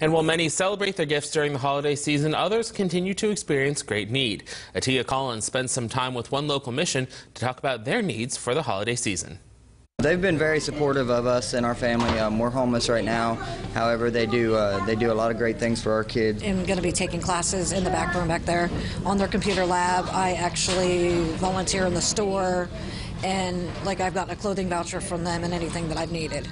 And while many celebrate their gifts during the holiday season, others continue to experience great need. Atia Collins spent some time with one local mission to talk about their needs for the holiday season. They've been very supportive of us and our family. Um, we're homeless right now. However, they do uh, they do a lot of great things for our kids. I'm going to be taking classes in the back room back there on their computer lab. I actually volunteer in the store, and like I've gotten a clothing voucher from them and anything that I've needed.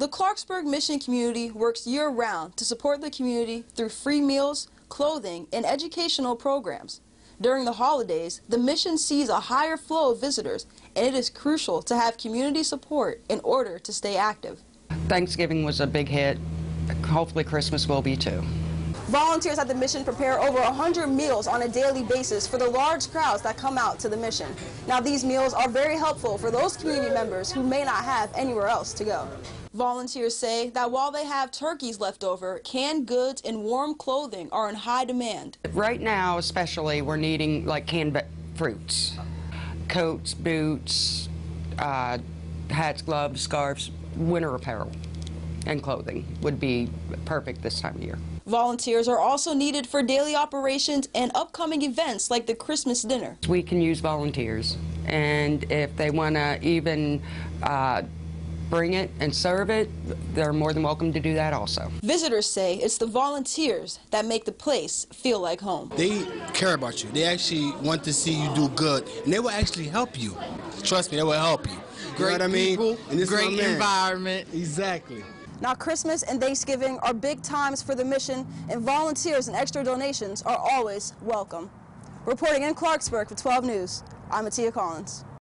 The Clarksburg Mission community works year-round to support the community through free meals, clothing, and educational programs. During the holidays, the mission sees a higher flow of visitors, and it is crucial to have community support in order to stay active. Thanksgiving was a big hit. Hopefully Christmas will be too. Volunteers at the mission prepare over 100 meals on a daily basis for the large crowds that come out to the mission. Now these meals are very helpful for those community members who may not have anywhere else to go. Volunteers say that while they have turkeys left over, canned goods and warm clothing are in high demand. Right now, especially, we're needing like canned fruits, coats, boots, uh, hats, gloves, scarves, winter apparel, and clothing would be perfect this time of year. Volunteers are also needed for daily operations and upcoming events like the Christmas dinner. We can use volunteers, and if they want to even uh, bring it and serve it, they're more than welcome to do that also. Visitors say it's the volunteers that make the place feel like home. They care about you. They actually want to see you do good, and they will actually help you. Trust me, they will help you. you great know what I mean? people, great environment. Exactly. Now, Christmas and Thanksgiving are big times for the mission, and volunteers and extra donations are always welcome. Reporting in Clarksburg for 12 News, I'm Atia Collins.